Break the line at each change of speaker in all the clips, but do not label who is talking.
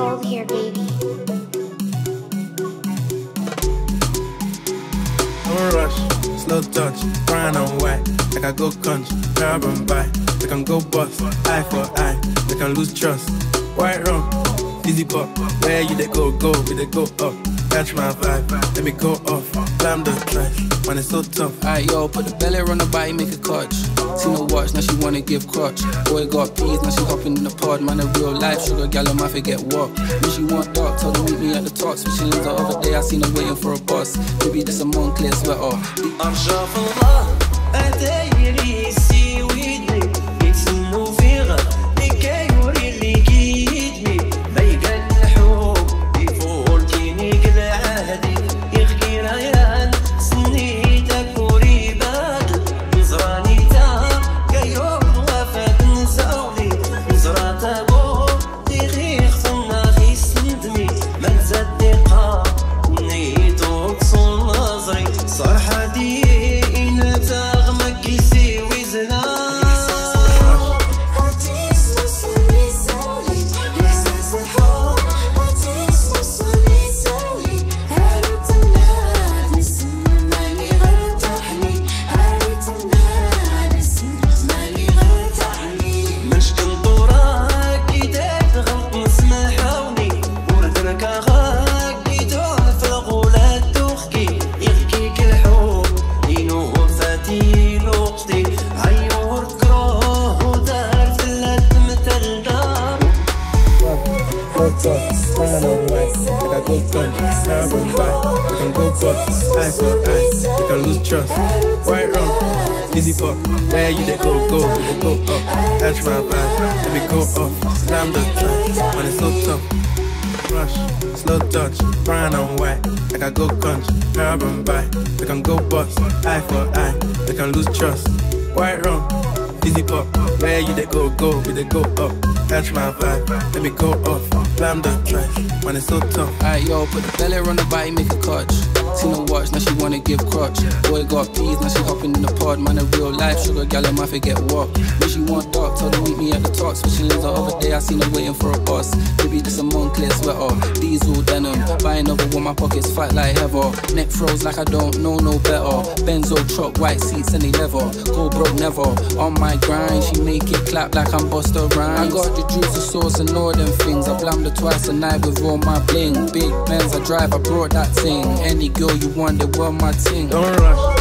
Go here, baby. Don't rush, slow touch, brown and white. I can go crunch, grab and buy. They can go bust, eye for eye. They can lose trust. White rum, easy pop. Where you they go, go, we they go up. Catch my vibe, let me go off. Climb the trash, when it's so tough.
Alright, yo, put the belly on the body, make a clutch. Seen her watch, now she wanna give crutch. Boy got peas, now she hopping in the pod. Man, a real life sugar gal, I might forget what. When she want dark, told her meet me at the top. Switching lanes the other day, I seen her waiting for a bus. Maybe this a Moncler sweater.
I'm shuffling up,
and Touch, brown and white. Like I go country, grab and buy. They can go bust, eye for eye. They can lose trust. White rum, easy pop. Where you they go, go, we they go up. Catch my vibe, let me go off. Slam the track, when it's so tough. Rush, slow touch, brown and white. Like I go country, grab and buy. They can go bust, eye for eye. They can lose trust. White rum, easy pop. Where you they go, go, we they go up. Catch my vibe, let me go off. Slam the track, when it's so tough.
Alright, yo, put the belly on the body, make a clutch. See no watch, now she wanna give crutch. Boy got peas, now she hopping in the pod. Man, a real life sugar gal, I might forget what. When she want dark, told her meet me at the top. Switching lanes the other day, I seen her waiting for a bus. Maybe this a Moncler sweater, diesel denim. Buy another one, my pockets fight like heather. Neck froze like I don't know no better. Benzo truck, white seats and they leather. Go broke never. On my grind, she make it clap like I'm Busta Rhymes. I got the juice, the sauce, and all them things. I blammed twice a night with all my bling. Big Benz I drive, I brought that thing. Any girl you want, they were my thing.
Don't rush.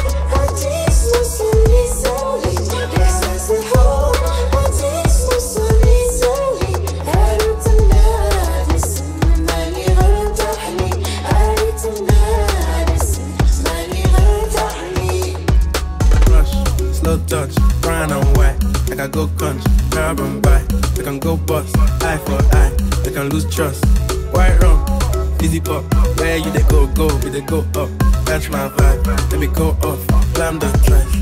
Slow touch, brown and white. I go country, grab and buy. They can go bust, eye for eye. They can lose trust. White rum, easy pop. Where you they go, go, we they go up. Catch my vibe, let me go off. Slam the trash.